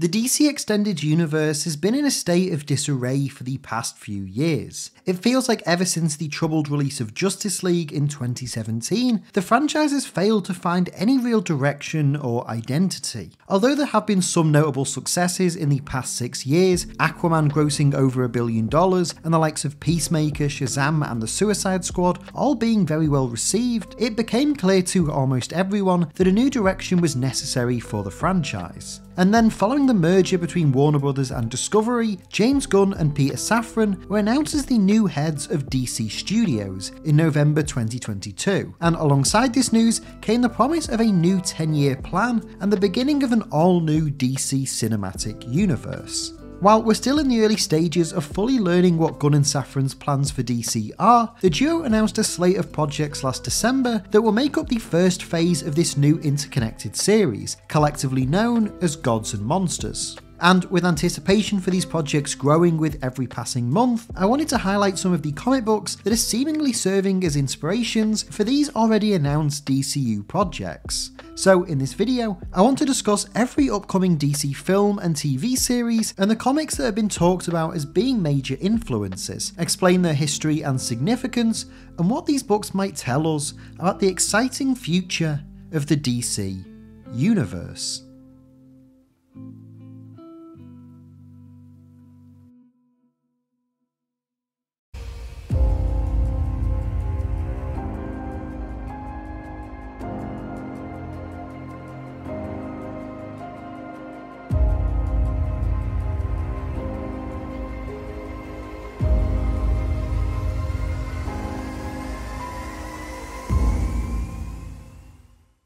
The DC Extended Universe has been in a state of disarray for the past few years. It feels like ever since the troubled release of Justice League in 2017, the franchise has failed to find any real direction or identity. Although there have been some notable successes in the past six years, Aquaman grossing over a billion dollars, and the likes of Peacemaker, Shazam, and the Suicide Squad all being very well received, it became clear to almost everyone that a new direction was necessary for the franchise. And then, following the merger between Warner Brothers and Discovery, James Gunn and Peter Safran were announced as the new heads of DC Studios in November 2022. And alongside this news came the promise of a new 10 year plan and the beginning of an all new DC cinematic universe. While we're still in the early stages of fully learning what Gunn and Safran's plans for DC are, the duo announced a slate of projects last December that will make up the first phase of this new interconnected series, collectively known as Gods and Monsters. And with anticipation for these projects growing with every passing month, I wanted to highlight some of the comic books that are seemingly serving as inspirations for these already announced DCU projects. So in this video, I want to discuss every upcoming DC film and TV series and the comics that have been talked about as being major influences, explain their history and significance, and what these books might tell us about the exciting future of the DC universe.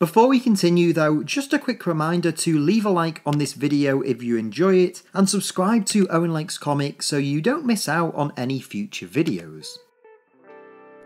Before we continue though, just a quick reminder to leave a like on this video if you enjoy it, and subscribe to Owen Likes Comics so you don't miss out on any future videos.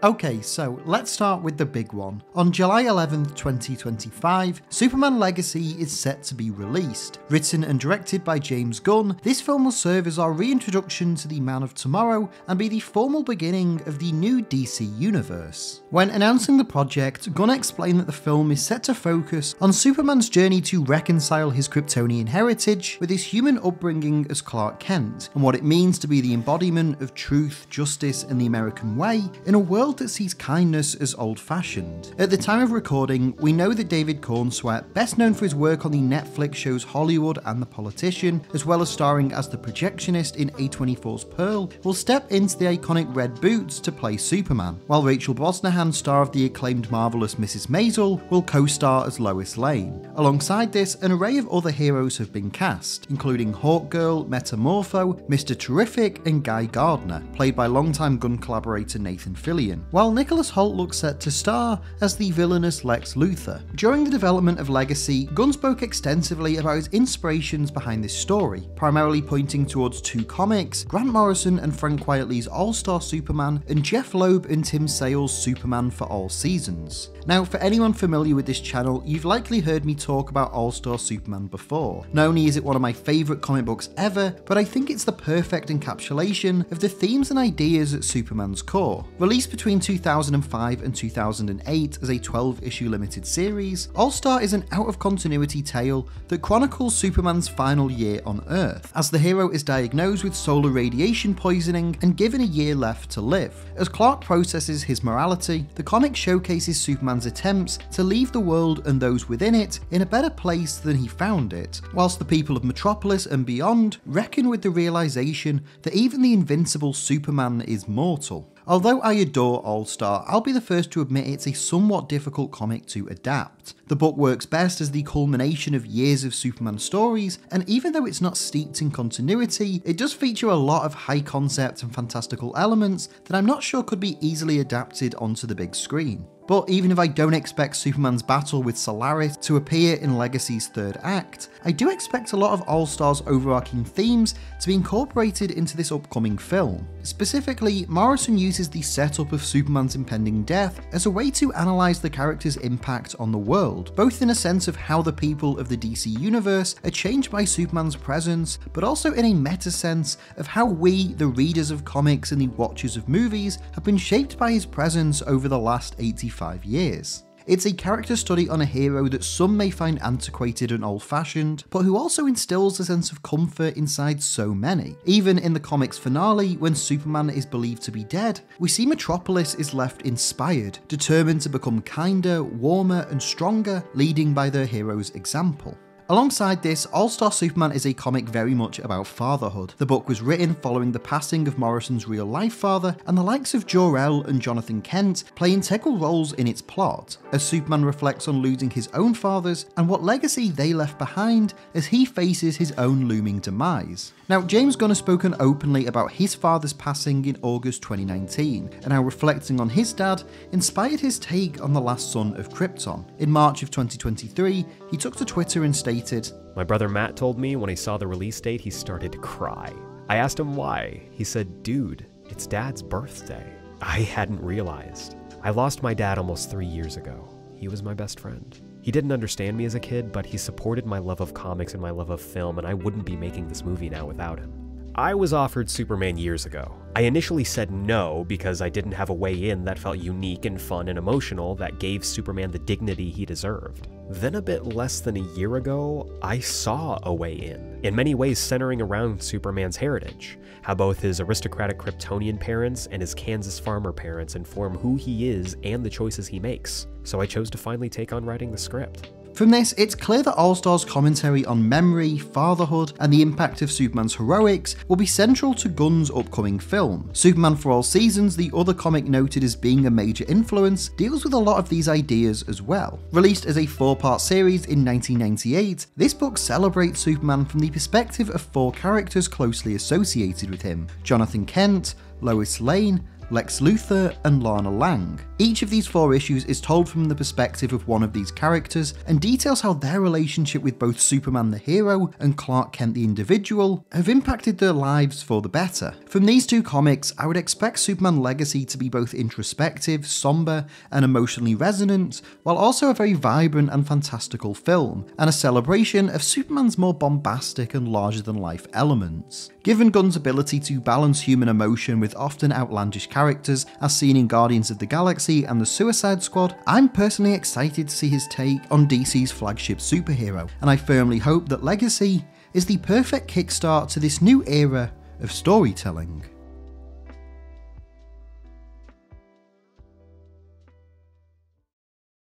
Okay, so let's start with the big one. On July 11th, 2025, Superman Legacy is set to be released. Written and directed by James Gunn, this film will serve as our reintroduction to the Man of Tomorrow and be the formal beginning of the new DC universe. When announcing the project, Gunn explained that the film is set to focus on Superman's journey to reconcile his Kryptonian heritage with his human upbringing as Clark Kent, and what it means to be the embodiment of truth, justice, and the American way in a world world that sees kindness as old fashioned. At the time of recording, we know that David Corenswet, best known for his work on the Netflix shows Hollywood and The Politician, as well as starring as the projectionist in A24's Pearl, will step into the iconic red boots to play Superman, while Rachel Brosnahan, star of the acclaimed Marvelous Mrs. Maisel, will co star as Lois Lane. Alongside this, an array of other heroes have been cast, including Hawkgirl, Metamorpho, Mr. Terrific, and Guy Gardner, played by longtime Gunn collaborator Nathan Fillion while Nicholas Hoult looks set to star as the villainous Lex Luthor. During the development of Legacy, Gunn spoke extensively about his inspirations behind this story, primarily pointing towards two comics, Grant Morrison and Frank Quitely's All-Star Superman, and Jeph Loeb and Tim Sale's Superman for All Seasons. Now, for anyone familiar with this channel, you've likely heard me talk about All-Star Superman before. Not only is it one of my favourite comic books ever, but I think it's the perfect encapsulation of the themes and ideas at Superman's core. Released between between 2005 and 2008 as a 12 issue limited series, All Star is an out of continuity tale that chronicles Superman's final year on Earth, as the hero is diagnosed with solar radiation poisoning and given a year left to live. As Clark processes his morality, the comic showcases Superman's attempts to leave the world and those within it in a better place than he found it, whilst the people of Metropolis and beyond reckon with the realization that even the invincible Superman is mortal. Although I adore All Star, I'll be the first to admit it's a somewhat difficult comic to adapt. The book works best as the culmination of years of Superman stories, and even though it's not steeped in continuity, it does feature a lot of high concept and fantastical elements that I'm not sure could be easily adapted onto the big screen. But even if I don't expect Superman's battle with Solaris to appear in Legacy's third act, I do expect a lot of All-Star's overarching themes to be incorporated into this upcoming film. Specifically, Morrison uses the setup of Superman's impending death as a way to analyse the character's impact on the world, both in a sense of how the people of the DC universe are changed by Superman's presence, but also in a meta sense of how we, the readers of comics and the watchers of movies, have been shaped by his presence over the last 85 years. It's a character study on a hero that some may find antiquated and old fashioned, but who also instills a sense of comfort inside so many. Even in the comic's finale, when Superman is believed to be dead, we see Metropolis is left inspired, determined to become kinder, warmer, and stronger, leading by their hero's example. Alongside this, All Star Superman is a comic very much about fatherhood. The book was written following the passing of Morrison's real life father, and the likes of Jor-El and Jonathan Kent play integral roles in its plot, as Superman reflects on losing his own fathers and what legacy they left behind as he faces his own looming demise. Now, James Gunn has spoken openly about his father's passing in August 2019, and how reflecting on his dad inspired his take on The Last Son of Krypton. In March of 2023, he took to Twitter and stated, My brother Matt told me when he saw the release date, he started to cry. I asked him why. He said, Dude, it's dad's birthday. I hadn't realized. I lost my dad almost three years ago. He was my best friend. He didn't understand me as a kid, but he supported my love of comics and my love of film, and I wouldn't be making this movie now without him. I was offered Superman years ago. I initially said no because I didn't have a way in that felt unique and fun and emotional that gave Superman the dignity he deserved. Then, a bit less than a year ago, I saw a way in, in many ways centering around Superman's heritage, how both his aristocratic Kryptonian parents and his Kansas farmer parents inform who he is and the choices he makes. So I chose to finally take on writing the script. From this, it's clear that All Star's commentary on memory, fatherhood, and the impact of Superman's heroics will be central to Gunn's upcoming film. Superman for All Seasons, the other comic noted as being a major influence, deals with a lot of these ideas as well. Released as a four part series in 1998, this book celebrates Superman from the perspective of four characters closely associated with him Jonathan Kent, Lois Lane, Lex Luthor, and Lana Lang. Each of these four issues is told from the perspective of one of these characters and details how their relationship with both Superman the hero and Clark Kent the individual have impacted their lives for the better. From these two comics, I would expect Superman Legacy to be both introspective, somber, and emotionally resonant, while also a very vibrant and fantastical film, and a celebration of Superman's more bombastic and larger than life elements. Given Gunn's ability to balance human emotion with often outlandish characters, as seen in Guardians of the Galaxy and the Suicide Squad, I'm personally excited to see his take on DC's flagship superhero, and I firmly hope that Legacy is the perfect kickstart to this new era of storytelling.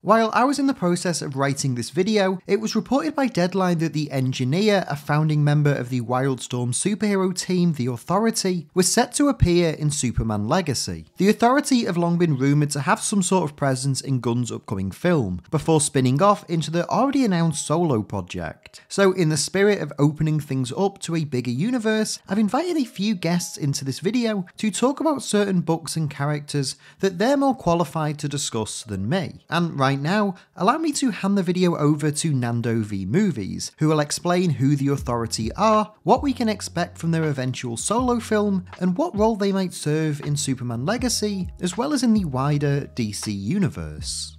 While I was in the process of writing this video, it was reported by Deadline that the engineer, a founding member of the Wildstorm superhero team, The Authority, was set to appear in Superman Legacy. The Authority have long been rumoured to have some sort of presence in Gunn's upcoming film, before spinning off into the already announced solo project. So in the spirit of opening things up to a bigger universe, I've invited a few guests into this video to talk about certain books and characters that they're more qualified to discuss than me. And right right now, allow me to hand the video over to Nando V Movies, who will explain who the Authority are, what we can expect from their eventual solo film, and what role they might serve in Superman Legacy, as well as in the wider DC universe.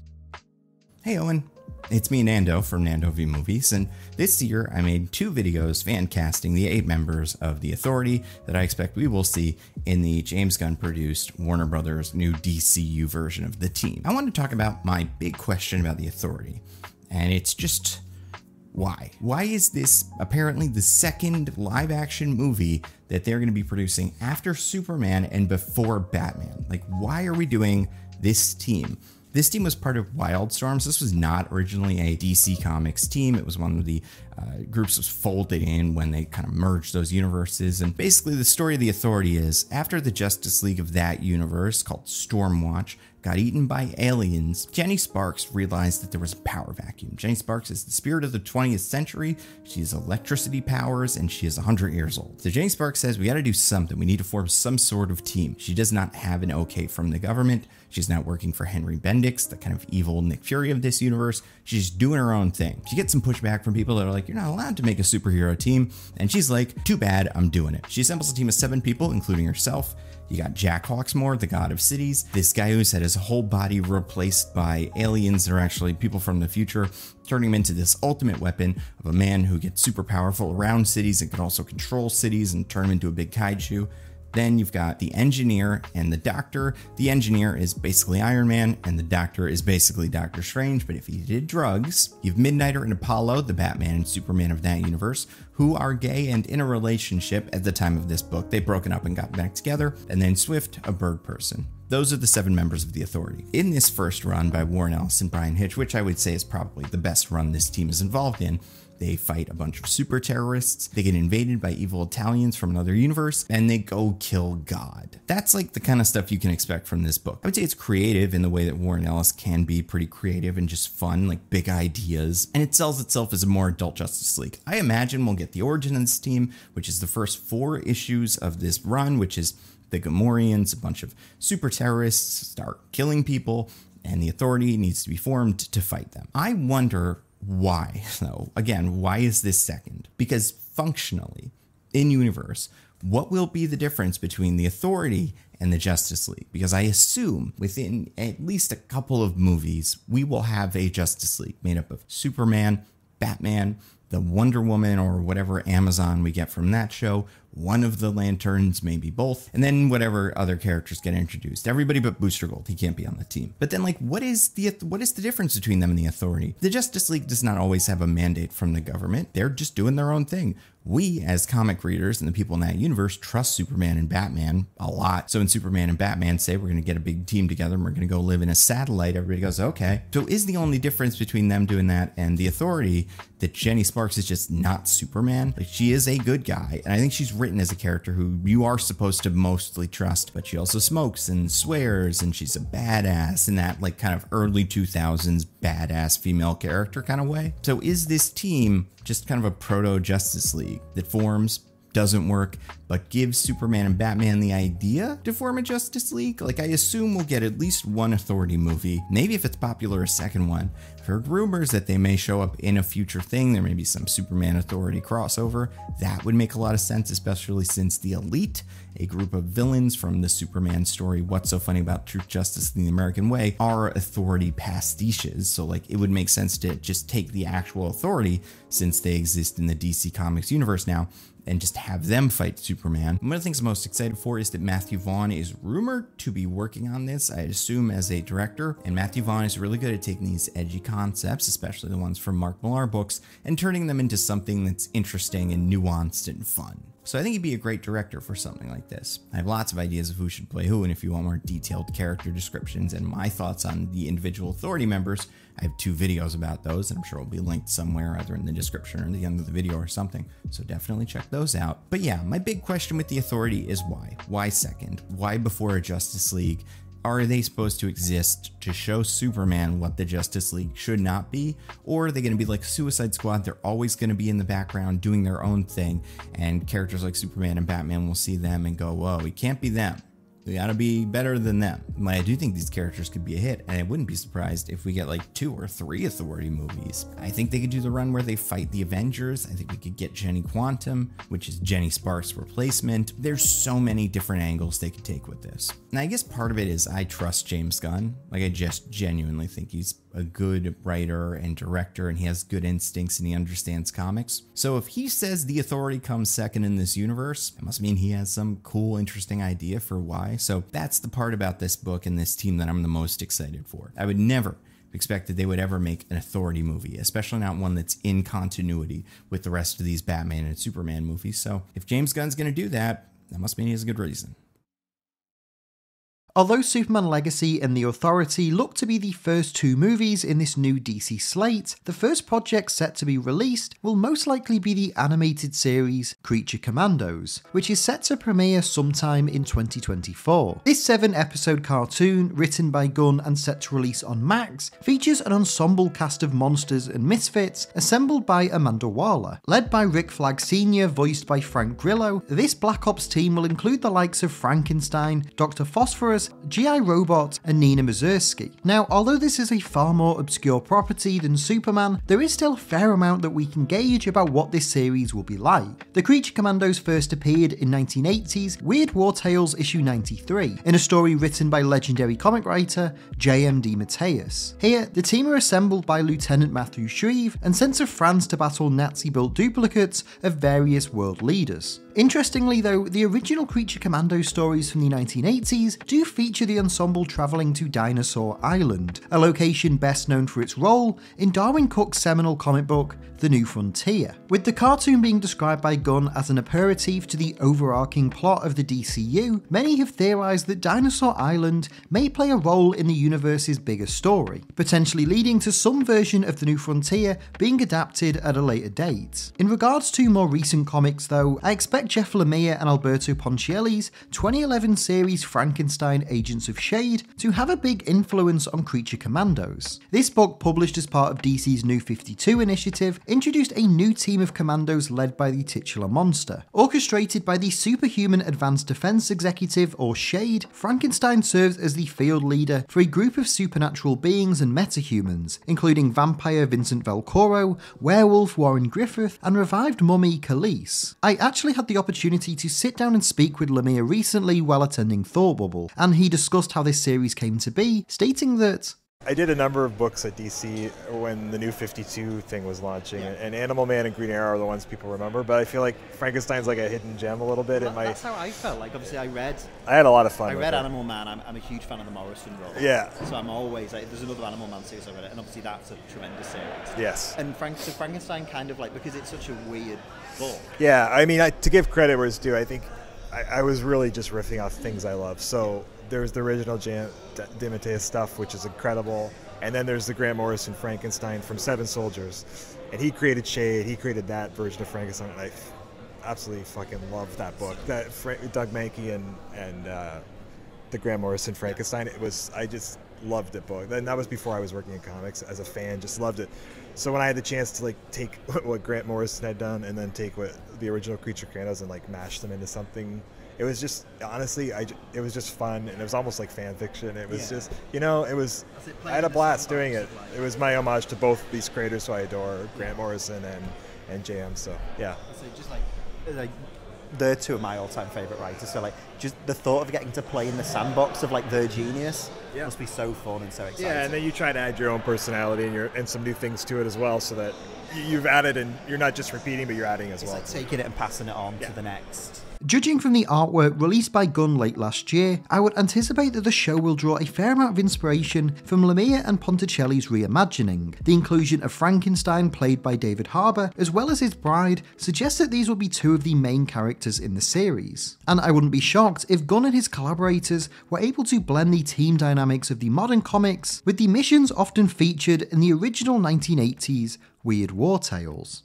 Hey Owen, it's me, Nando, from Nando V Movies, and this year I made two videos fan casting the eight members of The Authority that I expect we will see in the James Gunn produced Warner Brothers new DCU version of the team. I want to talk about my big question about The Authority, and it's just why? Why is this apparently the second live action movie that they're going to be producing after Superman and before Batman? Like, why are we doing this team? This team was part of Wildstorms. This was not originally a DC Comics team. It was one of the uh, groups was folded in when they kind of merged those universes. And basically, the story of the Authority is after the Justice League of that universe, called Stormwatch, got eaten by aliens, Jenny Sparks realized that there was a power vacuum. Jenny Sparks is the spirit of the 20th century. She has electricity powers and she is 100 years old. So Jenny Sparks says, We got to do something. We need to form some sort of team. She does not have an okay from the government. She's not working for Henry Bendix, the kind of evil Nick Fury of this universe. She's doing her own thing. She gets some pushback from people that are like, You're not allowed to make a superhero team. And she's like, Too bad, I'm doing it. She assembles a team of seven people, including herself. You got Jack Hawksmoor, the god of cities, this guy who's had his whole body replaced by aliens that are actually people from the future, turning him into this ultimate weapon of a man who gets super powerful around cities and can also control cities and turn him into a big kaiju. Then you've got the engineer and the doctor. The engineer is basically Iron Man, and the doctor is basically Doctor Strange, but if he did drugs. You've Midnighter and Apollo, the Batman and Superman of that universe, who are gay and in a relationship at the time of this book. They've broken up and got back together. And then Swift, a bird person. Those are the seven members of the Authority. In this first run by Warren Ellis and Bryan Hitch, which I would say is probably the best run this team is involved in, they fight a bunch of super terrorists, they get invaded by evil Italians from another universe, and they go kill God. That's like the kind of stuff you can expect from this book. I would say it's creative in the way that Warren Ellis can be pretty creative and just fun, like big ideas, and it sells itself as a more adult Justice League. I imagine we'll get the origin of this team, which is the first four issues of this run, which is the Gamorrans, a bunch of super terrorists start killing people, and the authority needs to be formed to fight them. I wonder why, though. Again, why is this second? Because functionally, in universe, what will be the difference between the authority and the Justice League? Because I assume within at least a couple of movies, we will have a Justice League made up of Superman, Batman, the Wonder Woman or whatever Amazon we get from that show, one of the lanterns, maybe both, and then whatever other characters get introduced. Everybody but Booster Gold, he can't be on the team. But then, like, what is the what is the difference between them and the Authority? The Justice League does not always have a mandate from the government. They're just doing their own thing we as comic readers and the people in that universe trust Superman and Batman a lot. So when Superman and Batman say we're going to get a big team together and we're going to go live in a satellite, everybody goes, okay. So is the only difference between them doing that and the authority that Jenny Sparks is just not Superman? Like she is a good guy. And I think she's written as a character who you are supposed to mostly trust, but she also smokes and swears and she's a badass in that like kind of early 2000s badass female character kind of way. So is this team just kind of a proto Justice League that forms, doesn't work, but gives Superman and Batman the idea to form a Justice League. Like, I assume we'll get at least one Authority movie, maybe if it's popular, a second one. Heard rumors that they may show up in a future thing. There may be some Superman Authority crossover. That would make a lot of sense, especially since the Elite, a group of villains from the Superman story, What's So Funny About Truth, Justice, and the American Way, are Authority pastiches. So, like, it would make sense to just take the actual Authority since they exist in the DC Comics universe now and just have them fight Superman. One of the things I'm most excited for is that Matthew Vaughn is rumored to be working on this, I assume as a director. And Matthew Vaughn is really good at taking these edgy concepts, especially the ones from Mark Millar books, and turning them into something that's interesting and nuanced and fun. So I think he'd be a great director for something like this. I have lots of ideas of who should play who, and if you want more detailed character descriptions and my thoughts on the individual authority members, I have two videos about those, and I'm sure will be linked somewhere, either in the description or the end of the video or something. So definitely check those out. But yeah, my big question with the authority is why? Why second? Why before a Justice League? Are they supposed to exist to show Superman what the Justice League should not be? Or are they going to be like Suicide Squad? They're always going to be in the background doing their own thing, and characters like Superman and Batman will see them and go, whoa, we can't be them. We gotta be better than them. I do think these characters could be a hit, and I wouldn't be surprised if we get like two or three Authority movies. I think they could do the run where they fight the Avengers. I think we could get Jenny Quantum, which is Jenny Sparks' replacement. There's so many different angles they could take with this. Now, I guess part of it is I trust James Gunn. Like, I just genuinely think he's a good writer and director and he has good instincts and he understands comics. So if he says the authority comes second in this universe, it must mean he has some cool, interesting idea for why. So that's the part about this book and this team that I'm the most excited for. I would never expect that they would ever make an authority movie, especially not one that's in continuity with the rest of these Batman and Superman movies. So if James Gunn's going to do that, that must mean he has a good reason. Although Superman Legacy and The Authority look to be the first two movies in this new DC slate, the first project set to be released will most likely be the animated series Creature Commandos, which is set to premiere sometime in 2024. This seven episode cartoon, written by Gunn and set to release on Max, features an ensemble cast of monsters and misfits assembled by Amanda Waller. Led by Rick Flag Sr., voiced by Frank Grillo, this Black Ops team will include the likes of Frankenstein, Dr. Phosphorus, G.I. Robot, and Nina Mazursky. Now, although this is a far more obscure property than Superman, there is still a fair amount that we can gauge about what this series will be like. The Creature Commandos first appeared in 1980's Weird War Tales issue 93, in a story written by legendary comic writer J.M.D. DeMatteis. Here, the team are assembled by Lieutenant Matthew Shreve and sent to France to battle Nazi-built duplicates of various world leaders. Interestingly though, the original Creature Commando stories from the 1980s do feature the ensemble travelling to Dinosaur Island, a location best known for its role in Darwyn Cooke's seminal comic book, The New Frontier. With the cartoon being described by Gunn as an aperitif to the overarching plot of the DCU, many have theorised that Dinosaur Island may play a role in the universe's bigger story, potentially leading to some version of The New Frontier being adapted at a later date. In regards to more recent comics though, I expect Jeff Lemire and Alberto Ponticelli's 2011 series Frankenstein Agents of Shade to have a big influence on Creature Commandos. This book, published as part of DC's New 52 initiative, introduced a new team of commandos led by the titular monster. Orchestrated by the Superhuman Advanced Defense Executive, or SHADE, Frankenstein serves as the field leader for a group of supernatural beings and metahumans, including vampire Vincent Velcoro, werewolf Warren Griffith, and revived mummy Khalis. I actually had the opportunity to sit down and speak with Lemire recently while attending Thought Bubble, and he discussed how this series came to be, stating that I did a number of books at DC when the new 52 thing was launching, yeah. and Animal Man and Green Arrow are the ones people remember. But I feel like Frankenstein's like a hidden gem a little bit. Well, that's how I felt. Like obviously, I read. I had a lot of fun. I read Animal Man. I'm, I'm, a huge fan of the Morrison role. Yeah. So I'm always like, there's another Animal Man series I read it, and obviously that's a tremendous series. Yes. And Frank, so Frankenstein kind of like because it's such a weird book. Yeah, I mean, I, to give credit where it's due, I think I, I was really just riffing off things I love. So there's the original Jan- DeMatteis stuff, which is incredible. And then there's the Grant Morrison Frankenstein from Seven Soldiers. And he created Shade, he created that version of Frankenstein. I absolutely fucking love that book. That Doug Mahnke and, and uh, the Grant Morrison Frankenstein, it was, I just loved it book. And that was before I was working in comics as a fan, just loved it. So when I had the chance to like take what Grant Morrison had done and then take what the original Creature Commandos and like mash them into something it was just honestly, I it was just fun and it was almost like fan fiction. It was yeah. just you know it was. I had a blast doing it. It was my homage to both these creators who I adore, Grant Morrison and and JM. So yeah. So just like like they're two of my all-time favorite writers. So like just the thought of getting to play in the sandbox of like their genius yeah. must be so fun and so exciting. Yeah, and then you try to add your own personality and your and some new things to it as well, so that you've added and you're not just repeating, but you're adding as it's well. Like taking it and passing it on yeah. to the next. Judging from the artwork released by Gunn late last year, I would anticipate that the show will draw a fair amount of inspiration from Lemire and Ponticelli's reimagining. The inclusion of Frankenstein, played by David Harbour, as well as his bride, suggests that these will be two of the main characters in the series. And I wouldn't be shocked if Gunn and his collaborators were able to blend the team dynamics of the modern comics with the missions often featured in the original 1980s Weird War Tales.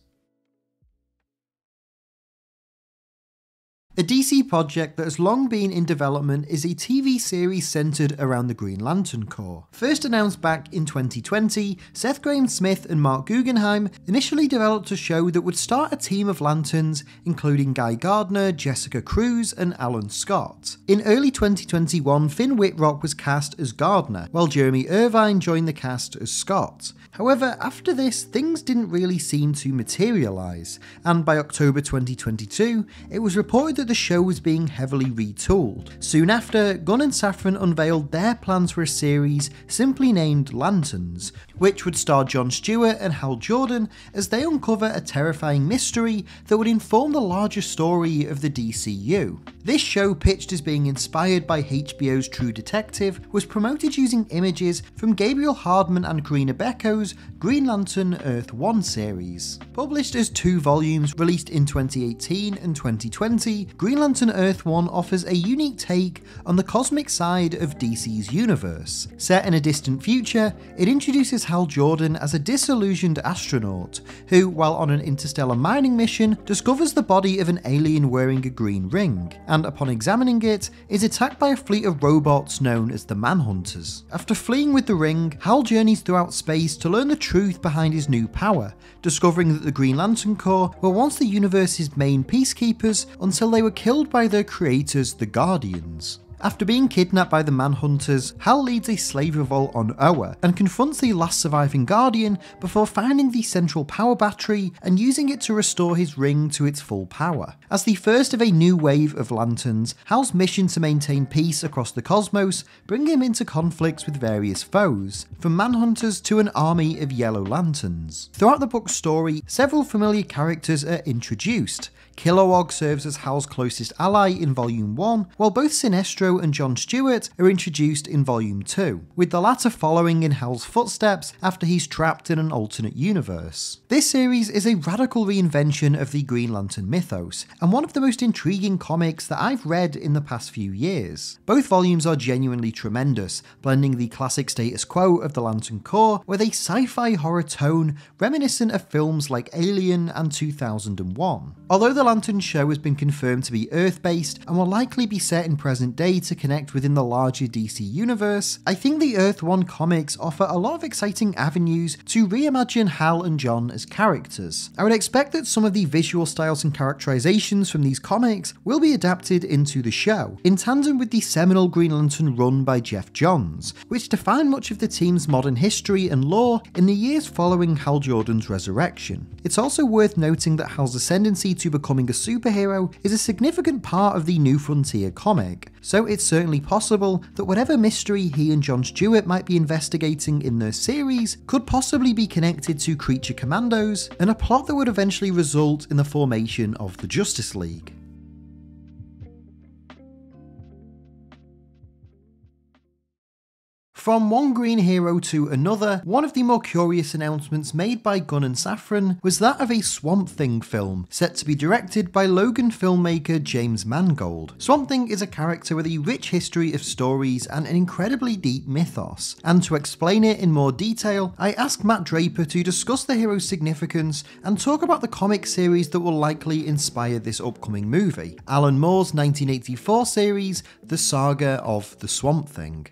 A DC project that has long been in development is a TV series centered around the Green Lantern Corps. First announced back in 2020, Seth Grahame-Smith and Mark Guggenheim initially developed a show that would start a team of lanterns, including Guy Gardner, Jessica Cruz, and Alan Scott. In early 2021, Finn Wittrock was cast as Gardner, while Jeremy Irvine joined the cast as Scott. However, after this, things didn't really seem to materialise, and by October 2022, it was reported that the show was being heavily retooled. Soon after, Gunn and Safran unveiled their plans for a series simply named Lanterns, which would star John Stewart and Hal Jordan as they uncover a terrifying mystery that would inform the larger story of the DCU. This show, pitched as being inspired by HBO's True Detective, was promoted using images from Gabriel Hardman and Corinna Bechko's Green Lantern Earth 1 series. Published as two volumes released in 2018 and 2020, Green Lantern Earth 1 offers a unique take on the cosmic side of DC's universe. Set in a distant future, it introduces Hal Jordan as a disillusioned astronaut who, while on an interstellar mining mission, discovers the body of an alien wearing a green ring, and upon examining it, is attacked by a fleet of robots known as the Manhunters. After fleeing with the ring, Hal journeys throughout space to learn the truth behind his new power, discovering that the Green Lantern Corps were once the universe's main peacekeepers until they were killed by their creators, the Guardians. After being kidnapped by the Manhunters, Hal leads a slave revolt on Oa and confronts the last surviving Guardian before finding the central power battery and using it to restore his ring to its full power. As the first of a new wave of Lanterns, Hal's mission to maintain peace across the cosmos bring him into conflicts with various foes, from Manhunters to an army of Yellow Lanterns. Throughout the book's story, several familiar characters are introduced, Kilowog serves as Hal's closest ally in Volume 1, while both Sinestro and John Stewart are introduced in Volume 2, with the latter following in Hal's footsteps after he's trapped in an alternate universe. This series is a radical reinvention of the Green Lantern mythos, and one of the most intriguing comics that I've read in the past few years. Both volumes are genuinely tremendous, blending the classic status quo of the Lantern Corps with a sci-fi horror tone reminiscent of films like Alien and 2001. Although the Lantern show has been confirmed to be Earth based and will likely be set in present day to connect within the larger DC universe, I think the Earth 1 comics offer a lot of exciting avenues to reimagine Hal and John as characters. I would expect that some of the visual styles and characterizations from these comics will be adapted into the show, in tandem with the seminal Green Lantern run by Geoff Johns, which defined much of the team's modern history and lore in the years following Hal Jordan's resurrection. It's also worth noting that Hal's ascendancy to become becoming a superhero is a significant part of the New Frontier comic, so it's certainly possible that whatever mystery he and John Stewart might be investigating in their series could possibly be connected to Creature Commandos and a plot that would eventually result in the formation of the Justice League. From one green hero to another, one of the more curious announcements made by Gunn and Safran was that of a Swamp Thing film, set to be directed by Logan filmmaker James Mangold. Swamp Thing is a character with a rich history of stories and an incredibly deep mythos, and to explain it in more detail, I asked Matt Draper to discuss the hero's significance and talk about the comic series that will likely inspire this upcoming movie, Alan Moore's 1984 series, The Saga of the Swamp Thing.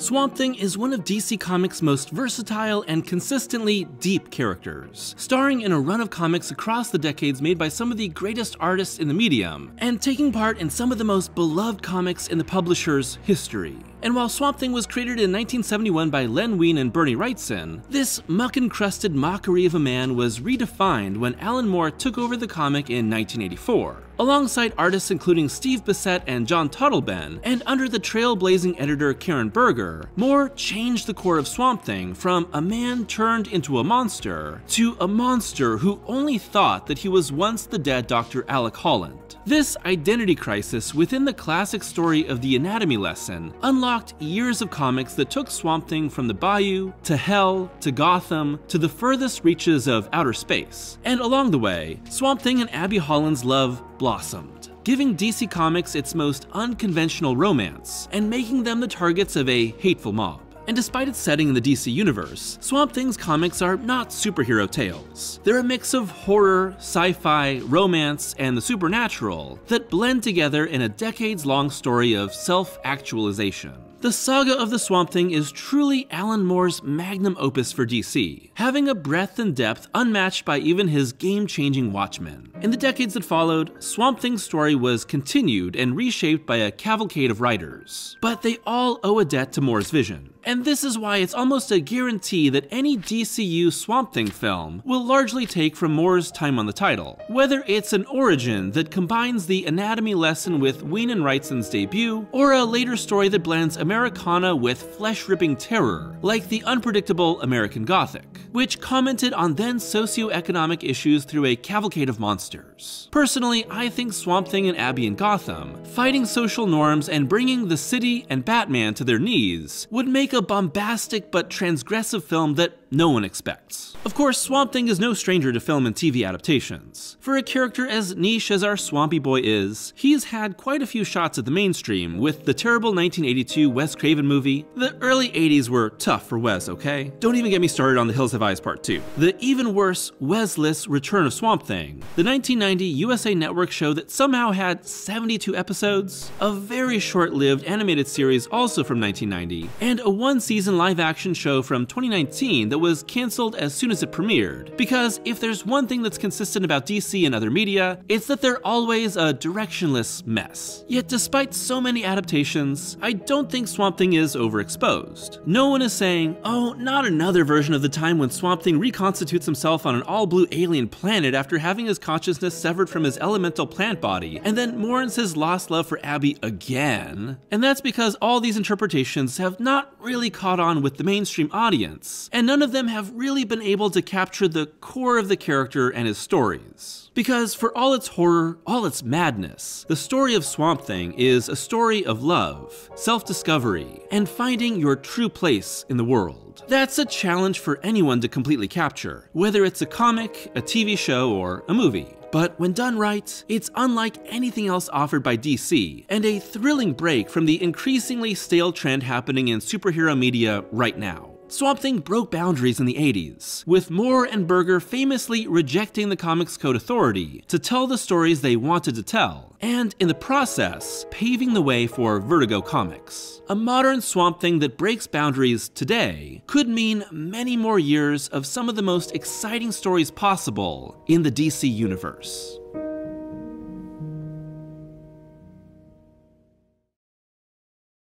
Swamp Thing is one of DC Comics' most versatile and consistently deep characters, starring in a run of comics across the decades made by some of the greatest artists in the medium, and taking part in some of the most beloved comics in the publisher's history. And while Swamp Thing was created in 1971 by Len Wein and Bernie Wrightson, this muck-encrusted mockery of a man was redefined when Alan Moore took over the comic in 1984. Alongside artists including Steve Bissette and John Totleben, and under the trailblazing editor Karen Berger, Moore changed the core of Swamp Thing from a man turned into a monster to a monster who only thought that he was once the dead Dr. Alec Holland. This identity crisis within the classic story of the anatomy lesson unlocked years of comics that took Swamp Thing from the bayou, to hell, to Gotham, to the furthest reaches of outer space. And along the way, Swamp Thing and Abby Holland's love blossomed giving DC Comics its most unconventional romance, and making them the targets of a hateful mob. And despite its setting in the DC universe, Swamp Thing's comics are not superhero tales. They're a mix of horror, sci-fi, romance, and the supernatural that blend together in a decades-long story of self-actualization. The saga of the Swamp Thing is truly Alan Moore's magnum opus for DC, having a breadth and depth unmatched by even his game-changing Watchmen. In the decades that followed, Swamp Thing's story was continued and reshaped by a cavalcade of writers, but they all owe a debt to Moore's vision. And this is why it's almost a guarantee that any DCU Swamp Thing film will largely take from Moore's time on the title. Whether it's an origin that combines the anatomy lesson with Wein and Wrightson's debut, or a later story that blends Americana with flesh-ripping terror, like the unpredictable American Gothic, which commented on then socio-economic issues through a cavalcade of monsters. Personally, I think Swamp Thing and Abby in Gotham, fighting social norms and bringing the city and Batman to their knees, would make make a bombastic but transgressive film that no one expects. Of course, Swamp Thing is no stranger to film and TV adaptations. For a character as niche as our Swampy Boy is, he's had quite a few shots at the mainstream, with the terrible 1982 Wes Craven movie. The early 80s were tough for Wes, okay? Don't even get me started on The Hills Have Eyes Part 2. The even worse Wesless Return of Swamp Thing, the 1990 USA Network show that somehow had 72 episodes, a very short-lived animated series also from 1990, and a one-season live-action show from 2019 that was cancelled as soon as it premiered. Because if there's one thing that's consistent about DC and other media, it's that they're always a directionless mess. Yet despite so many adaptations, I don't think Swamp Thing is overexposed. No one is saying, oh, not another version of the time when Swamp Thing reconstitutes himself on an all-blue alien planet after having his consciousness severed from his elemental plant body, and then mourns his lost love for Abby again. And that's because all these interpretations have not really caught on with the mainstream audience, and none of them have really been able to capture the core of the character and his stories. Because for all its horror, all its madness, the story of Swamp Thing is a story of love, self-discovery, and finding your true place in the world. That's a challenge for anyone to completely capture, whether it's a comic, a TV show, or a movie. But when done right, it's unlike anything else offered by DC, and a thrilling break from the increasingly stale trend happening in superhero media right now. Swamp Thing broke boundaries in the 80s, with Moore and Berger famously rejecting the Comics Code Authority to tell the stories they wanted to tell, and in the process, paving the way for Vertigo Comics. A modern Swamp Thing that breaks boundaries today could mean many more years of some of the most exciting stories possible in the DC universe.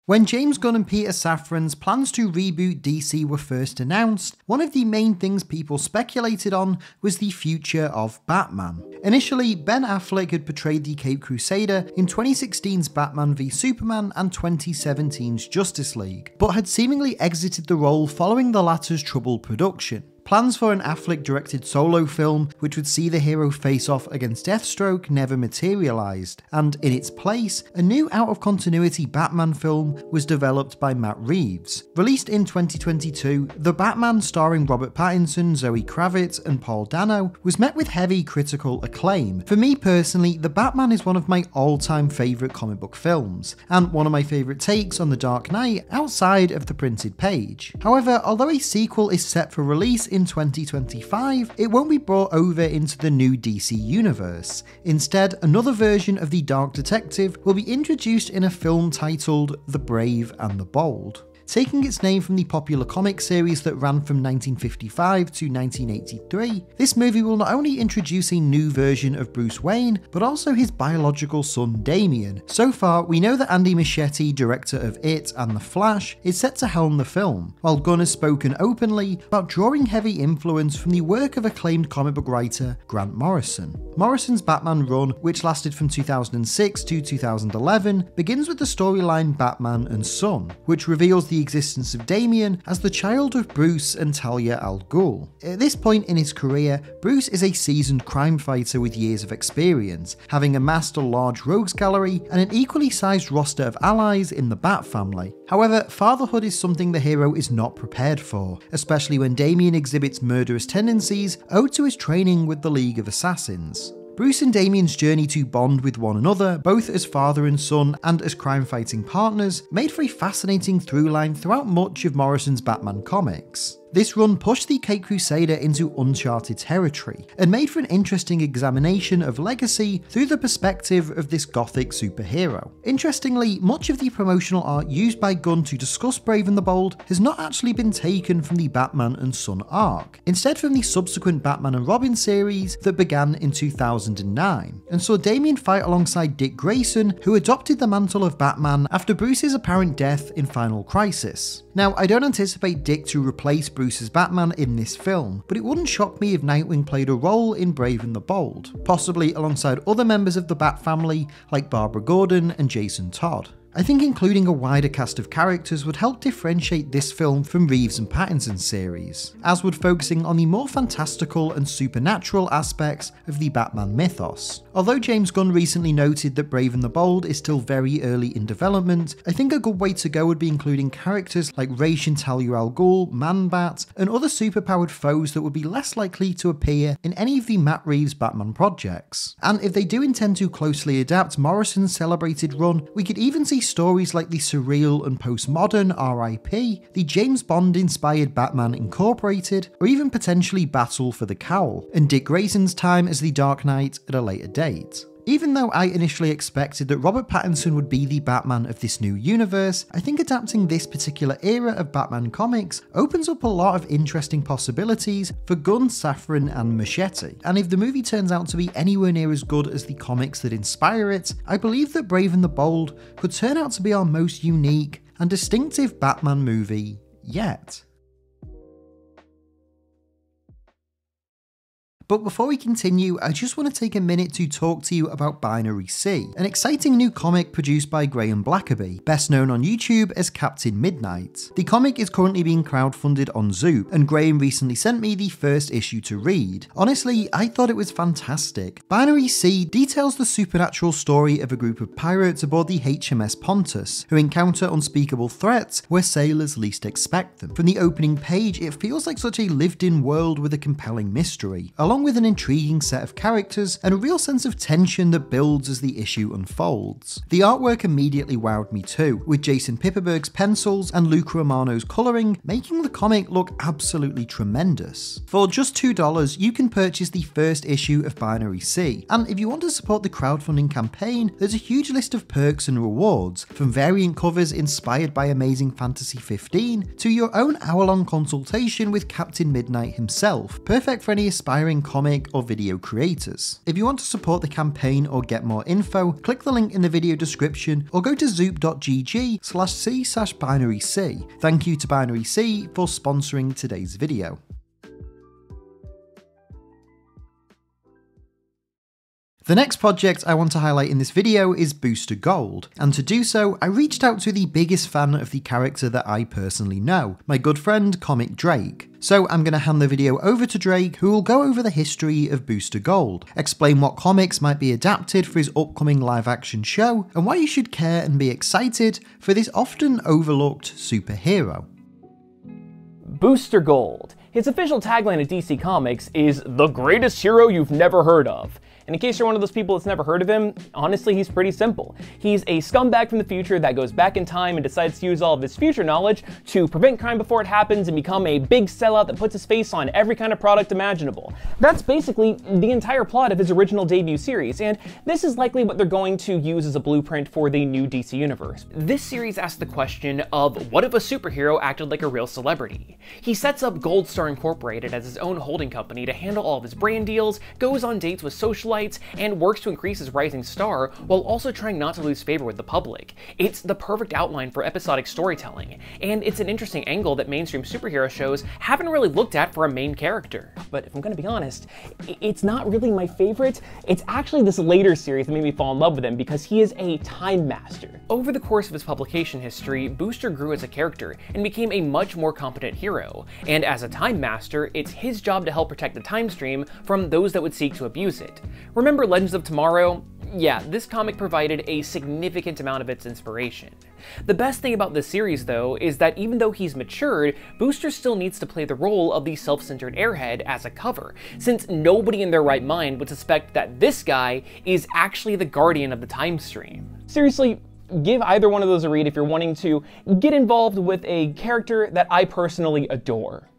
When James Gunn and Peter Safran's plans to reboot DC were first announced, one of the main things people speculated on was the future of Batman. Initially, Ben Affleck had portrayed the Cape Crusader in 2016's Batman v Superman and 2017's Justice League, but had seemingly exited the role following the latter's troubled production. Plans for an Affleck directed solo film, which would see the hero face off against Deathstroke, never materialised, and in its place, a new out of continuity Batman film was developed by Matt Reeves. Released in 2022, The Batman, starring Robert Pattinson, Zoe Kravitz, and Paul Dano, was met with heavy critical acclaim. For me personally, The Batman is one of my all time favourite comic book films, and one of my favourite takes on The Dark Knight outside of the printed page. However, although a sequel is set for release in 2025, it won't be brought over into the new DC universe. Instead, another version of the Dark Detective will be introduced in a film titled The Brave and the Bold. Taking its name from the popular comic series that ran from 1955 to 1983, this movie will not only introduce a new version of Bruce Wayne, but also his biological son Damian. So far, we know that Andy Muschietti, director of It and The Flash, is set to helm the film, while Gunn has spoken openly about drawing heavy influence from the work of acclaimed comic book writer Grant Morrison. Morrison's Batman run, which lasted from 2006 to 2011, begins with the storyline Batman and Son, which reveals the the existence of Damian as the child of Bruce and Talia al Ghul. At this point in his career, Bruce is a seasoned crime fighter with years of experience, having amassed a large rogues gallery and an equally sized roster of allies in the Bat family. However, fatherhood is something the hero is not prepared for, especially when Damian exhibits murderous tendencies owed to his training with the League of Assassins. Bruce and Damian's journey to bond with one another, both as father and son and as crime fighting partners, made for a fascinating through line throughout much of Morrison's Batman comics. This run pushed the Cape Crusader into uncharted territory and made for an interesting examination of legacy through the perspective of this gothic superhero. Interestingly, much of the promotional art used by Gunn to discuss Brave and the Bold has not actually been taken from the Batman and Son arc, instead from the subsequent Batman and Robin series that began in 2009, and saw Damian fight alongside Dick Grayson, who adopted the mantle of Batman after Bruce's apparent death in Final Crisis. Now, I don't anticipate Dick to replace Bruce's Batman in this film, but it wouldn't shock me if Nightwing played a role in Brave and the Bold, possibly alongside other members of the Bat family like Barbara Gordon and Jason Todd. I think including a wider cast of characters would help differentiate this film from Reeves and Pattinson's series, as would focusing on the more fantastical and supernatural aspects of the Batman mythos. Although James Gunn recently noted that Brave and the Bold is still very early in development, I think a good way to go would be including characters like Ra's and Talia al Ghul, Man-Bat, and other superpowered foes that would be less likely to appear in any of the Matt Reeves Batman projects. And if they do intend to closely adapt Morrison's celebrated run, we could even see stories like the surreal and postmodern RIP, the James Bond inspired Batman Incorporated, or even potentially Battle for the Cowl, and Dick Grayson's time as the Dark Knight at a later date. Even though I initially expected that Robert Pattinson would be the Batman of this new universe, I think adapting this particular era of Batman comics opens up a lot of interesting possibilities for Gunn, Safran and Muschietti. And if the movie turns out to be anywhere near as good as the comics that inspire it, I believe that Brave and the Bold could turn out to be our most unique and distinctive Batman movie yet. But before we continue, I just want to take a minute to talk to you about Binary Sea, an exciting new comic produced by Graham Blackerby, best known on YouTube as Captain Midnight. The comic is currently being crowdfunded on Zoop, and Graham recently sent me the first issue to read. Honestly, I thought it was fantastic. Binary Sea details the supernatural story of a group of pirates aboard the HMS Pontus, who encounter unspeakable threats where sailors least expect them. From the opening page, it feels like such a lived in world with a compelling mystery, along along with an intriguing set of characters and a real sense of tension that builds as the issue unfolds. The artwork immediately wowed me too, with Jason Pipperberg's pencils and Luca Romano's colouring making the comic look absolutely tremendous. For just $2, you can purchase the first issue of Binary Sea, and if you want to support the crowdfunding campaign, there's a huge list of perks and rewards, from variant covers inspired by Amazing Fantasy 15 to your own hour-long consultation with Captain Midnight himself, perfect for any aspiring comic or video creators. If you want to support the campaign or get more info, click the link in the video description or go to zoop.gg slash c slash binarysea. Thank you to Binary Sea for sponsoring today's video. The next project I want to highlight in this video is Booster Gold, and to do so, I reached out to the biggest fan of the character that I personally know, my good friend Comic Drake. So I'm going to hand the video over to Drake, who will go over the history of Booster Gold, explain what comics might be adapted for his upcoming live action show, and why you should care and be excited for this often overlooked superhero. Booster Gold. His official tagline at DC Comics is the greatest hero you've never heard of. And in case you're one of those people that's never heard of him, honestly, he's pretty simple. He's a scumbag from the future that goes back in time and decides to use all of his future knowledge to prevent crime before it happens and become a big sellout that puts his face on every kind of product imaginable. That's basically the entire plot of his original debut series, and this is likely what they're going to use as a blueprint for the new DC Universe. This series asks the question of what if a superhero acted like a real celebrity? He sets up Gold Star Incorporated as his own holding company to handle all of his brand deals, goes on dates with socialites, and works to increase his rising star while also trying not to lose favor with the public. It's the perfect outline for episodic storytelling, and it's an interesting angle that mainstream superhero shows haven't really looked at for a main character. But if I'm gonna be honest, it's not really my favorite. It's actually this later series that made me fall in love with him because he is a time master. Over the course of his publication history, Booster grew as a character and became a much more competent hero. And as a time master, it's his job to help protect the time stream from those that would seek to abuse it. Remember Legends of Tomorrow? Yeah, this comic provided a significant amount of its inspiration. The best thing about this series, though, is that even though he's matured, Booster still needs to play the role of the self-centered airhead as a cover, since nobody in their right mind would suspect that this guy is actually the guardian of the time stream. Seriously, give either one of those a read if you're wanting to get involved with a character that I personally adore.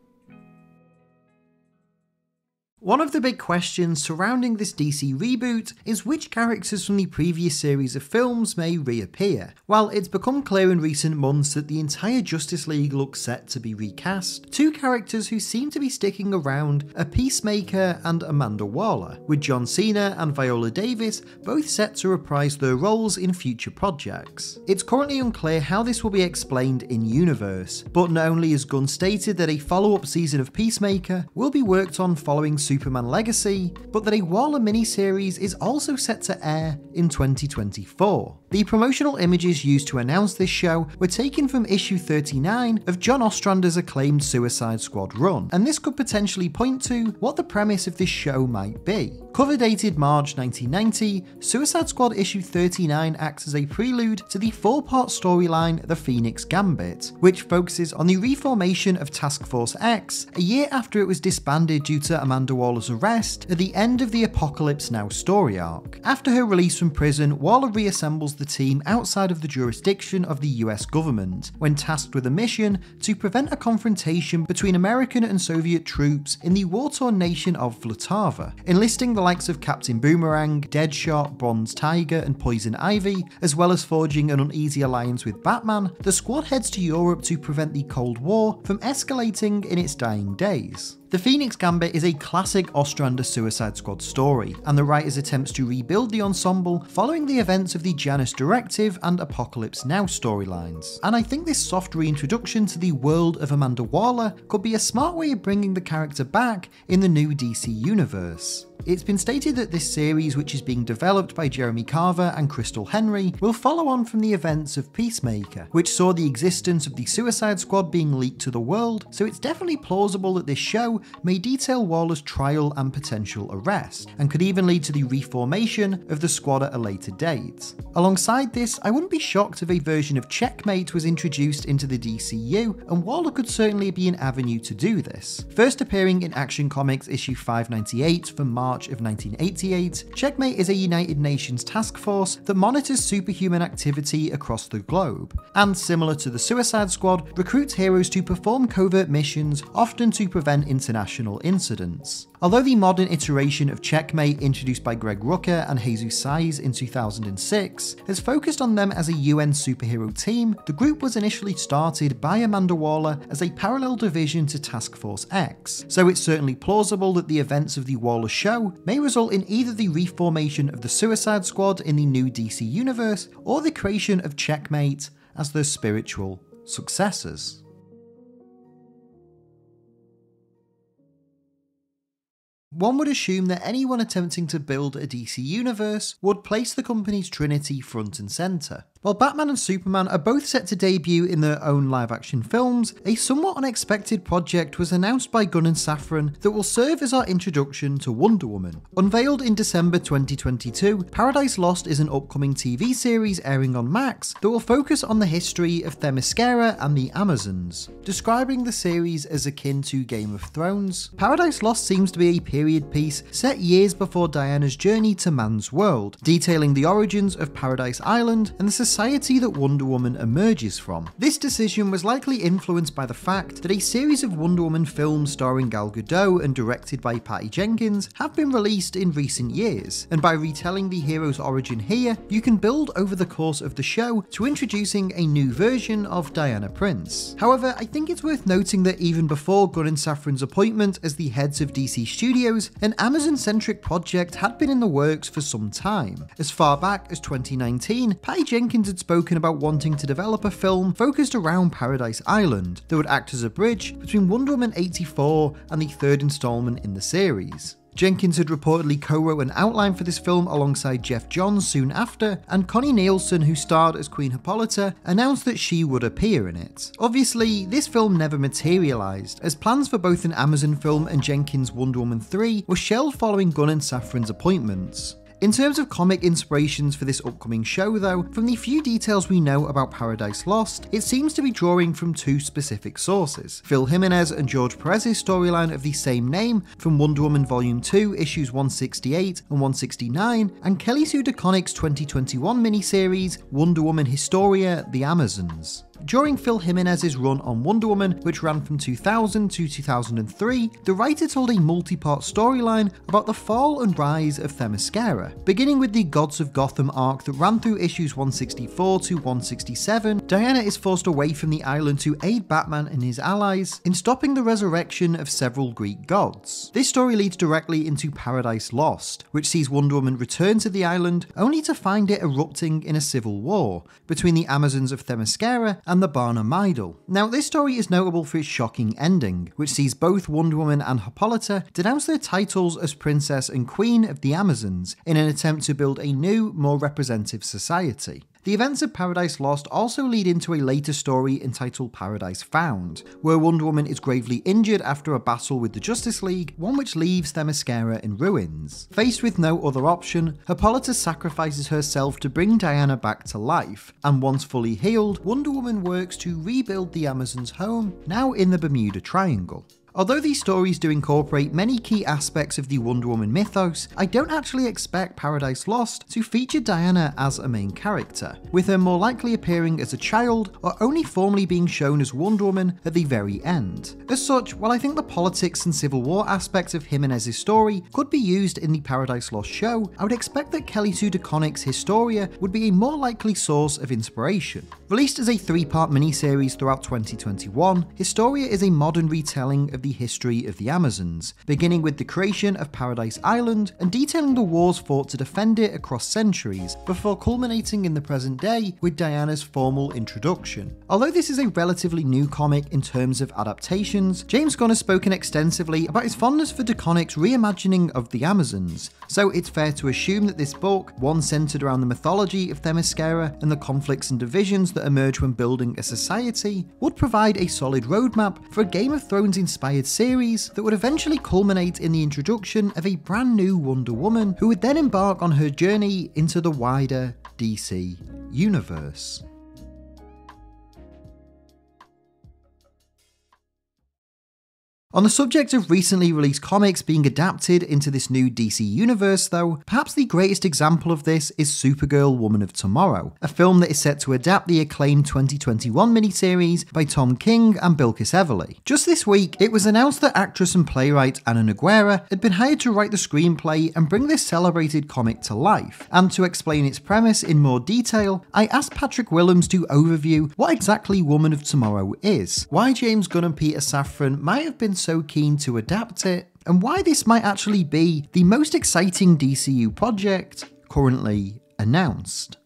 One of the big questions surrounding this DC reboot is which characters from the previous series of films may reappear. While it's become clear in recent months that the entire Justice League looks set to be recast, two characters who seem to be sticking around are Peacemaker and Amanda Waller, with John Cena and Viola Davis both set to reprise their roles in future projects. It's currently unclear how this will be explained in universe, but not only has Gunn stated that a follow-up season of Peacemaker will be worked on following Superman Legacy, but that a Waller miniseries is also set to air in 2024. The promotional images used to announce this show were taken from issue 39 of John Ostrander's acclaimed Suicide Squad run, and this could potentially point to what the premise of this show might be. Cover dated March 1990, Suicide Squad issue 39 acts as a prelude to the four part storyline The Phoenix Gambit, which focuses on the reformation of Task Force X a year after it was disbanded due to Amanda Waller's arrest at the end of the Apocalypse Now story arc. After her release from prison, Waller reassembles the team outside of the jurisdiction of the US government, when tasked with a mission to prevent a confrontation between American and Soviet troops in the war torn nation of Vltava, enlisting the likes of Captain Boomerang, Deadshot, Bronze Tiger, and Poison Ivy, as well as forging an uneasy alliance with Batman, the squad heads to Europe to prevent the Cold War from escalating in its dying days. The Phoenix Gambit is a classic Ostrander Suicide Squad story, and the writers' attempts to rebuild the ensemble following the events of the Janus Directive and Apocalypse Now storylines. And I think this soft reintroduction to the world of Amanda Waller could be a smart way of bringing the character back in the new DC universe. It's been stated that this series, which is being developed by Jeremy Carver and Christal Henry, will follow on from the events of Peacemaker, which saw the existence of the Suicide Squad being leaked to the world, so it's definitely plausible that this show may detail Waller's trial and potential arrest, and could even lead to the reformation of the squad at a later date. Alongside this, I wouldn't be shocked if a version of Checkmate was introduced into the DCU, and Waller could certainly be an avenue to do this. First appearing in Action Comics issue 598 from March March of 1988, Checkmate is a United Nations task force that monitors superhuman activity across the globe, and similar to the Suicide Squad, recruits heroes to perform covert missions, often to prevent international incidents. Although the modern iteration of Checkmate introduced by Greg Rucka and Jesus Saiz in 2006 has focused on them as a UN superhero team, the group was initially started by Amanda Waller as a parallel division to Task Force X, so it's certainly plausible that the events of the Waller show may result in either the reformation of the Suicide Squad in the new DC universe or the creation of Checkmate as their spiritual successors. One would assume that anyone attempting to build a DC universe would place the company's Trinity front and centre. While Batman and Superman are both set to debut in their own live action films, a somewhat unexpected project was announced by Gunn and Safran that will serve as our introduction to Wonder Woman. Unveiled in December 2022, Paradise Lost is an upcoming TV series airing on Max that will focus on the history of Themyscira and the Amazons. Describing the series as akin to Game of Thrones, Paradise Lost seems to be a period piece set years before Diana's journey to man's world, detailing the origins of Paradise Island and the society that Wonder Woman emerges from. This decision was likely influenced by the fact that a series of Wonder Woman films starring Gal Gadot and directed by Patty Jenkins have been released in recent years, and by retelling the hero's origin here, you can build over the course of the show to introducing a new version of Diana Prince. However, I think it's worth noting that even before Gunn and Safran's appointment as the heads of DC Studios, an Amazon-centric project had been in the works for some time. As far back as 2019, Patty Jenkins Jenkins had spoken about wanting to develop a film focused around Paradise Island that would act as a bridge between Wonder Woman 84 and the third installment in the series. Jenkins had reportedly co-wrote an outline for this film alongside Geoff Johns soon after, and Connie Nielsen, who starred as Queen Hippolyta, announced that she would appear in it. Obviously, this film never materialised, as plans for both an Amazon film and Jenkins' Wonder Woman 3 were shelved following Gunn and Safran's appointments. In terms of comic inspirations for this upcoming show, though, from the few details we know about Paradise Lost, it seems to be drawing from two specific sources Phil Jimenez and George Perez's storyline of the same name from Wonder Woman Volume 2, issues 168 and 169, and Kelly Sue DeConnick's 2021 miniseries Wonder Woman Historia The Amazons. During Phil Jimenez's run on Wonder Woman, which ran from 2000 to 2003, the writer told a multi-part storyline about the fall and rise of Themyscira. Beginning with the Gods of Gotham arc that ran through issues 164 to 167, Diana is forced away from the island to aid Batman and his allies in stopping the resurrection of several Greek gods. This story leads directly into Paradise Lost, which sees Wonder Woman return to the island only to find it erupting in a civil war between the Amazons of Themyscira and the Bana-Mighdal. Now, this story is notable for its shocking ending, which sees both Wonder Woman and Hippolyta denounce their titles as Princess and Queen of the Amazons in an attempt to build a new, more representative society. The events of Paradise Lost also lead into a later story entitled Paradise Found, where Wonder Woman is gravely injured after a battle with the Justice League, one which leaves Themyscira in ruins. Faced with no other option, Hippolyta sacrifices herself to bring Diana back to life, and once fully healed, Wonder Woman works to rebuild the Amazons' home, now in the Bermuda Triangle. Although these stories do incorporate many key aspects of the Wonder Woman mythos, I don't actually expect Paradise Lost to feature Diana as a main character, with her more likely appearing as a child or only formally being shown as Wonder Woman at the very end. As such, while I think the politics and civil war aspects of Jimenez's story could be used in the Paradise Lost show, I would expect that Kelly Sue DeConnick's Historia would be a more likely source of inspiration. Released as a three-part miniseries throughout 2021, Historia is a modern retelling of the history of the Amazons, beginning with the creation of Paradise Island and detailing the wars fought to defend it across centuries, before culminating in the present day with Diana's formal introduction. Although this is a relatively new comic in terms of adaptations, James Gunn has spoken extensively about his fondness for DeConnick's reimagining of the Amazons, so it's fair to assume that this book, one centered around the mythology of Themyscira and the conflicts and divisions that emerge when building a society, would provide a solid roadmap for a Game of Thrones inspired series that would eventually culminate in the introduction of a brand new Wonder Woman who would then embark on her journey into the wider DC universe. On the subject of recently released comics being adapted into this new DC universe, though, perhaps the greatest example of this is Supergirl Woman of Tomorrow, a film that is set to adapt the acclaimed 2021 miniseries by Tom King and Bilquis Evely. Just this week, it was announced that actress and playwright Ana Nogueira had been hired to write the screenplay and bring this celebrated comic to life. And to explain its premise in more detail, I asked Patrick Willems to overview what exactly Woman of Tomorrow is, why James Gunn and Peter Safran might have been so keen to adapt it, and why this might actually be the most exciting DCU project currently announced.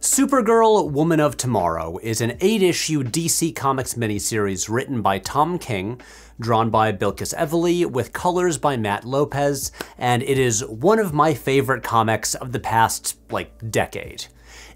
Supergirl Woman of Tomorrow is an eight issue DC Comics miniseries written by Tom King, drawn by Bilquis Evely, with colors by Matt Lopez, and it is one of my favorite comics of the past, like, decade.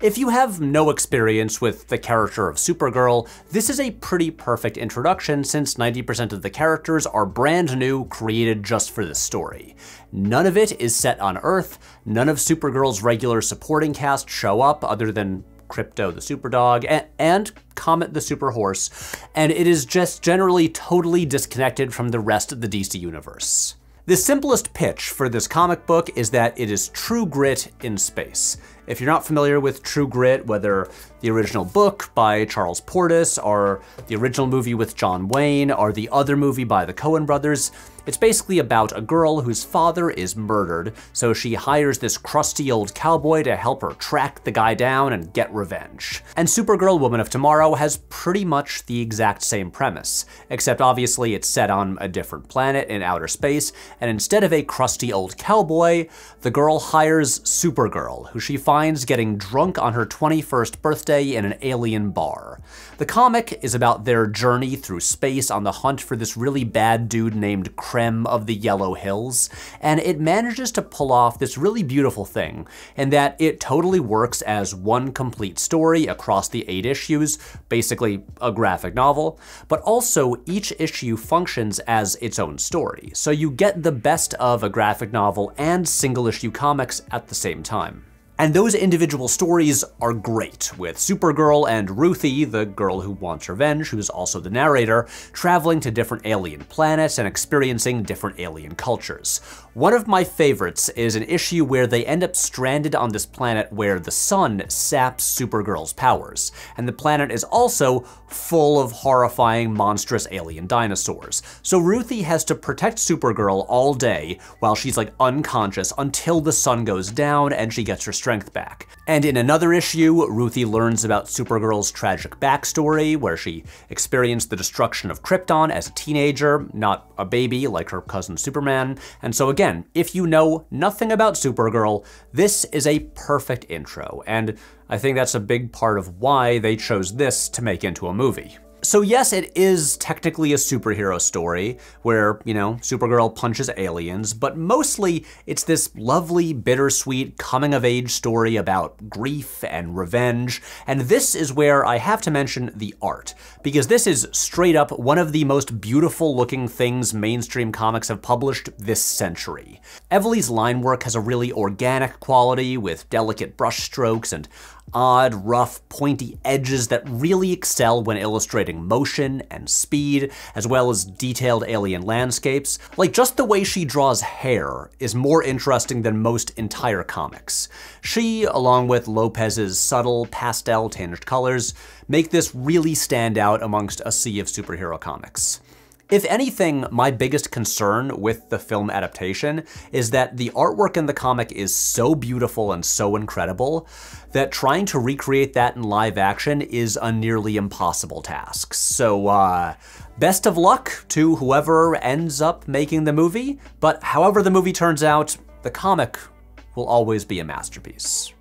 If you have no experience with the character of Supergirl, this is a pretty perfect introduction since 90% of the characters are brand new, created just for this story. None of it is set on Earth, none of Supergirl's regular supporting cast show up other than Krypto the Superdog, and, and Comet the Superhorse, and it is just generally totally disconnected from the rest of the DC universe. The simplest pitch for this comic book is that it is true grit in space. If you're not familiar with True Grit, whether the original book by Charles Portis, or the original movie with John Wayne, or the other movie by the Coen brothers, it's basically about a girl whose father is murdered, so she hires this crusty old cowboy to help her track the guy down and get revenge. And Supergirl Woman of Tomorrow has pretty much the exact same premise, except obviously it's set on a different planet in outer space, and instead of a crusty old cowboy, the girl hires Supergirl, who she finds getting drunk on her 21st birthday in an alien bar. The comic is about their journey through space on the hunt for this really bad dude named Krem of the Yellow Hills, and it manages to pull off this really beautiful thing, in that it totally works as one complete story across the eight issues, basically a graphic novel, but also each issue functions as its own story, so you get the best of a graphic novel and single issue comics at the same time. And those individual stories are great, with Supergirl and Ruthie, the girl who wants revenge, who's also the narrator, traveling to different alien planets and experiencing different alien cultures. One of my favorites is an issue where they end up stranded on this planet where the sun saps Supergirl's powers, and the planet is also full of horrifying, monstrous alien dinosaurs. So Ruthie has to protect Supergirl all day while she's like unconscious until the sun goes down and she gets her strength back. And in another issue, Ruthie learns about Supergirl's tragic backstory, where she experienced the destruction of Krypton as a teenager, not a baby like her cousin Superman. And so again, if you know nothing about Supergirl, this is a perfect intro, and I think that's a big part of why they chose this to make into a movie. So yes, it is technically a superhero story where, you know, Supergirl punches aliens, but mostly it's this lovely, bittersweet, coming-of-age story about grief and revenge, and this is where I have to mention the art, because this is straight up one of the most beautiful looking things mainstream comics have published this century. Evely's line work has a really organic quality with delicate brushstrokes and odd, rough, pointy edges that really excel when illustrating motion and speed, as well as detailed alien landscapes. Like, just the way she draws hair is more interesting than most entire comics. She, along with Lopez's subtle, pastel tinged colors, make this really stand out amongst a sea of superhero comics. If anything, my biggest concern with the film adaptation is that the artwork in the comic is so beautiful and so incredible that trying to recreate that in live action is a nearly impossible task. So, uh, best of luck to whoever ends up making the movie, but however the movie turns out, the comic will always be a masterpiece.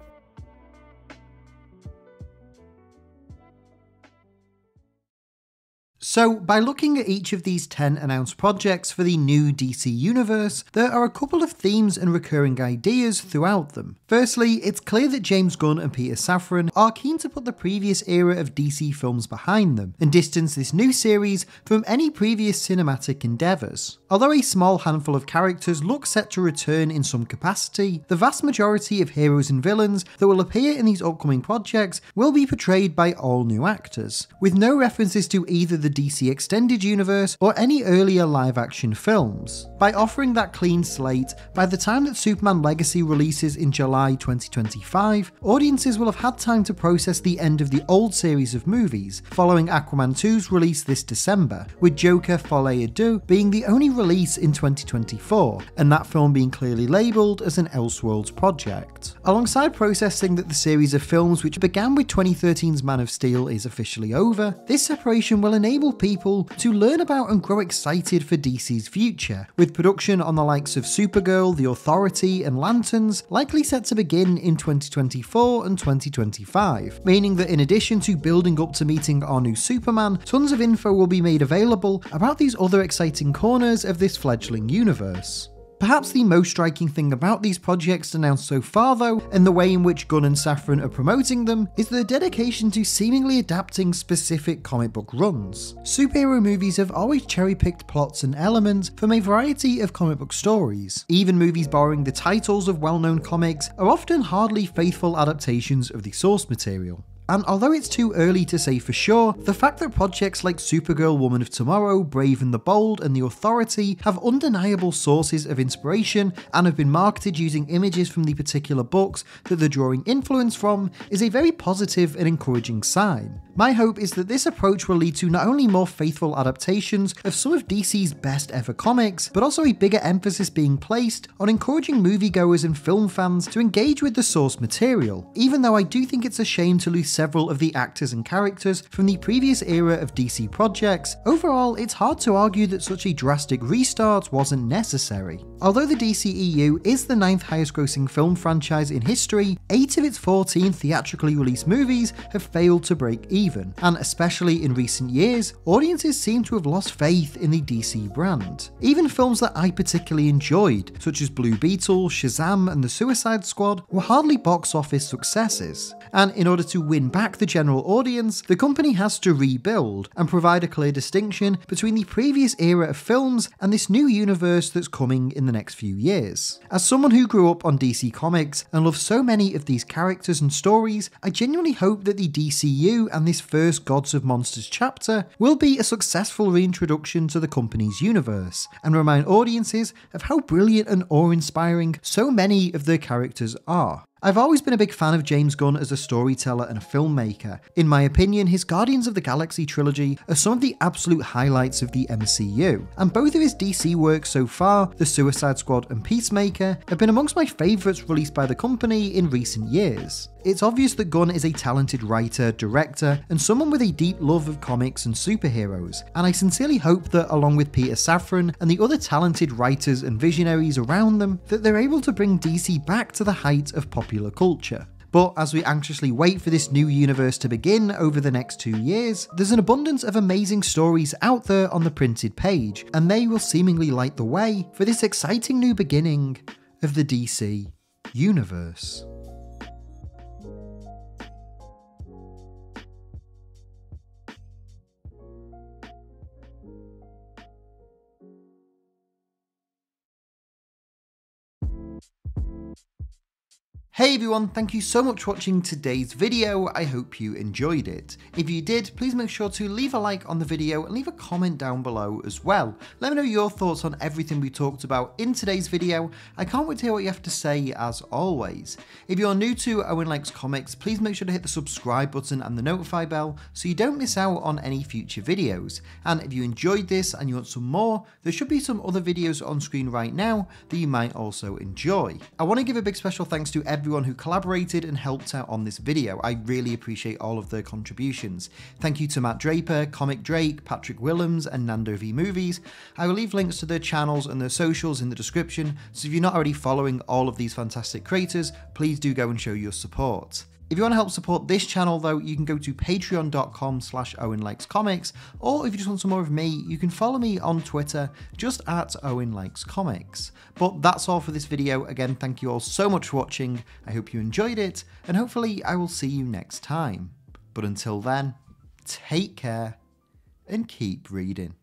So, by looking at each of these 10 announced projects for the new DC universe, there are a couple of themes and recurring ideas throughout them. Firstly, it's clear that James Gunn and Peter Safran are keen to put the previous era of DC films behind them and distance this new series from any previous cinematic endeavours. Although a small handful of characters look set to return in some capacity, the vast majority of heroes and villains that will appear in these upcoming projects will be portrayed by all new actors, with no references to either the DC Extended Universe or any earlier live action films. By offering that clean slate, by the time that Superman Legacy releases in July 2025, audiences will have had time to process the end of the old series of movies, following Aquaman 2's release this December, with Joker Folie à being the only release in 2024, and that film being clearly labelled as an Elseworlds project. Alongside processing that the series of films which began with 2013's Man of Steel is officially over, this separation will enable people to learn about and grow excited for DC's future, with production on the likes of Supergirl, The Authority, and Lanterns likely set to begin in 2024 and 2025, meaning that in addition to building up to meeting our new Superman, tons of info will be made available about these other exciting corners of this fledgling universe. Perhaps the most striking thing about these projects announced so far, though, and the way in which Gunn and Safran are promoting them, is their dedication to seemingly adapting specific comic book runs. Superhero movies have always cherry picked plots and elements from a variety of comic book stories. Even movies borrowing the titles of well known comics are often hardly faithful adaptations of the source material. And although it's too early to say for sure, the fact that projects like Supergirl, Woman of Tomorrow, Brave and the Bold, and The Authority have undeniable sources of inspiration and have been marketed using images from the particular books that they're drawing influence from is a very positive and encouraging sign. My hope is that this approach will lead to not only more faithful adaptations of some of DC's best ever comics, but also a bigger emphasis being placed on encouraging moviegoers and film fans to engage with the source material, even though I do think it's a shame to lose several of the actors and characters from the previous era of DC projects, overall it's hard to argue that such a drastic restart wasn't necessary. Although the DCEU is the ninth highest grossing film franchise in history, 8 of its 14 theatrically released movies have failed to break even, and especially in recent years, audiences seem to have lost faith in the DC brand. Even films that I particularly enjoyed, such as Blue Beetle, Shazam, and The Suicide Squad, were hardly box office successes. And in order to win back the general audience, the company has to rebuild and provide a clear distinction between the previous era of films and this new universe that's coming in the next few years. As someone who grew up on DC Comics and loves so many of these characters and stories, I genuinely hope that the DCU and this first Gods of Monsters chapter will be a successful reintroduction to the company's universe and remind audiences of how brilliant and awe inspiring so many of their characters are. I've always been a big fan of James Gunn as a storyteller and a filmmaker. In my opinion, his Guardians of the Galaxy trilogy are some of the absolute highlights of the MCU, and both of his DC works so far, The Suicide Squad and Peacemaker, have been amongst my favourites released by the company in recent years. It's obvious that Gunn is a talented writer, director, and someone with a deep love of comics and superheroes, and I sincerely hope that along with Peter Safran and the other talented writers and visionaries around them, that they're able to bring DC back to the height of popular culture. But as we anxiously wait for this new universe to begin over the next two years, there's an abundance of amazing stories out there on the printed page, and they will seemingly light the way for this exciting new beginning of the DC universe. Hey everyone, thank you so much for watching today's video, I hope you enjoyed it. If you did, please make sure to leave a like on the video and leave a comment down below as well. Let me know your thoughts on everything we talked about in today's video, I can't wait to hear what you have to say as always. If you're new to Owen Likes Comics, please make sure to hit the subscribe button and the notify bell so you don't miss out on any future videos. And if you enjoyed this and you want some more, there should be some other videos on screen right now that you might also enjoy. I want to give a big special thanks to everyone everyone who collaborated and helped out on this video. I really appreciate all of their contributions. Thank you to Matt Draper, Comic Drake, Patrick Willems, and Nando V Movies. I will leave links to their channels and their socials in the description, so if you're not already following all of these fantastic creators, please do go and show your support. If you want to help support this channel though, you can go to patreon.com slash Owen Likes Comics, or if you just want some more of me, you can follow me on Twitter, just at Owen Likes Comics. But that's all for this video. Again, thank you all so much for watching. I hope you enjoyed it, and hopefully I will see you next time. But until then, take care and keep reading.